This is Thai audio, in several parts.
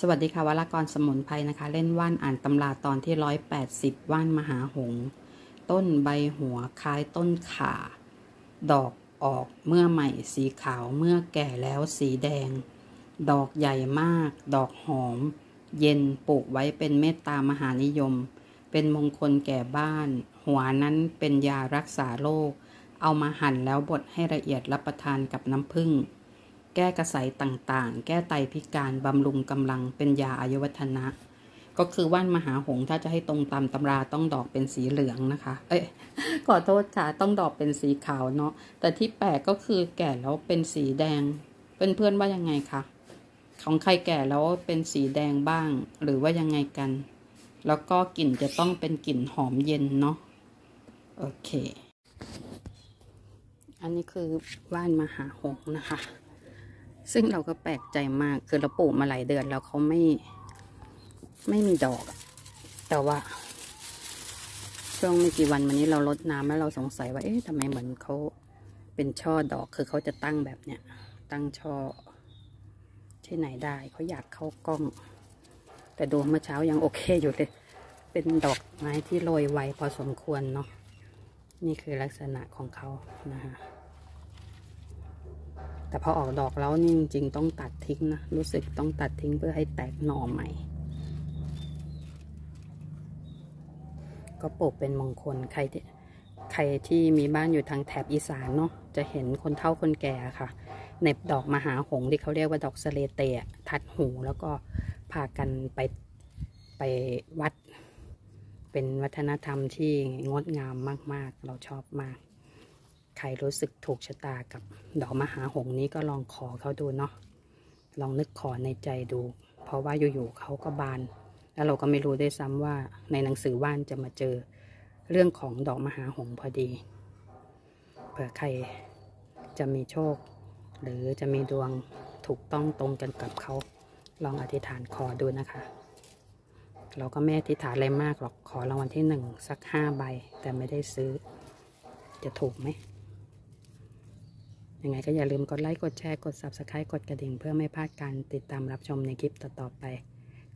สวัสดีค่ะวรากรสมุนไพรนะคะ เล่นว่านอ่านตำราตอนที่ร้อยแปดสิบว่านมหาหง ต้นใบหัวคล้ายต้นขา ดอกออกเมื่อใหม่สีขาวเมื่อแก่แล้วสีแดง ดอกใหญ่มาก ดอกหอม เย็นปลูกไว้เป็นเมตตามหานิยม เป็นมงคลแก่บ้าน หัวนั้นเป็นยารักษาโรคเอามาหั่นแล้วบดให้ละเอียดรับประทานกับน้ำผึ้ง แก้กระสายต่างๆ แก้ไตพิการบำรุงกำลังเป็นยาอายุวัฒนะ ก็คือว่านมหาหงถ้าจะให้ตรงตามตำราต้องดอกเป็นสีเหลืองนะคะ เอ้ยขอโทษค่ะต้องดอกเป็นสีขาวเนาะแต่ที่แปลกก็คือแก่แล้วเป็นสีแดงเป็นเพื่อนว่ายังไงคะของใครแก่แล้วเป็นสีแดงบ้าง หรือว่ายังไงกัน แล้วก็กลิ่นจะต้องเป็นกลิ่นหอมเย็นเนาะโอเค อันนี้คือว่านมหาหงนะคะ ซึ่งเราก็แปลกใจมากคือเราปลูกมาหลายเดือนแล้วเขาไม่ ไม่มีดอก แต่ว่า ช่วงไม่กี่วันมานี้เราลดน้ำแล้วเราสงสัยว่า เอ๊ะทำไมเหมือนเขาเป็นช่อดอกคือเขาจะตั้งแบบเนี้ย ตั้งช่อที่ไหนได้เขาอยากเข้ากล้อง แต่ดูเมื่อเช้ายังโอเคอยู่เลย เป็นดอกไม้ที่โรยไวพอสมควรเนาะนี่คือลักษณะของเขานะคะ แต่พอออกดอกแล้วนี่จริงๆต้องตัดทิ้งนะ รู้สึกต้องตัดทิ้งเพื่อให้แตกหน่อใหม่ ก็ปลูกเป็นมงคลใครที่ใครที่มีบ้านอยู่ทางแถบอีสานเนาะจะเห็นคนเฒ่าคนแก่ค่ะเน็บดอกมหาหงที่เขาเรียกว่าดอกสเลเตะทัดหูแล้วก็พากันไปไปวัด เป็นวัฒนธรรมที่งดงามมาก ๆ เราชอบมาก ใครรู้สึกถูกชะตากับดอกมหาหงนี้ก็ลองขอเขาดูเนาะลองนึกขอในใจดู เพราะว่าอยู่ๆเขาก็บาน แล้วเราก็ไม่รู้ด้วยซ้ำว่าในหนังสือว่านจะมาเจอเรื่องของดอกมหาหงพอดี เผื่อใครจะมีโชค หรือจะมีดวงถูกต้องตรงกันกับเขา ลองอธิษฐานขอดูนะคะ เราก็ไม่อธิษฐานอะไรมากหรอกขอรางวัลที่หนึ่งสักห้าใบแต่ไม่ได้ซื้อ จะถูกไหม ยังไงก็อย่าลืมกดไลค์ กดแชร์ กด Subscribe กดกระดิ่ง เพื่อไม่พลาดการติดตามรับชมในคลิปต่อๆไป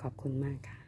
ขอบคุณมากค่ะ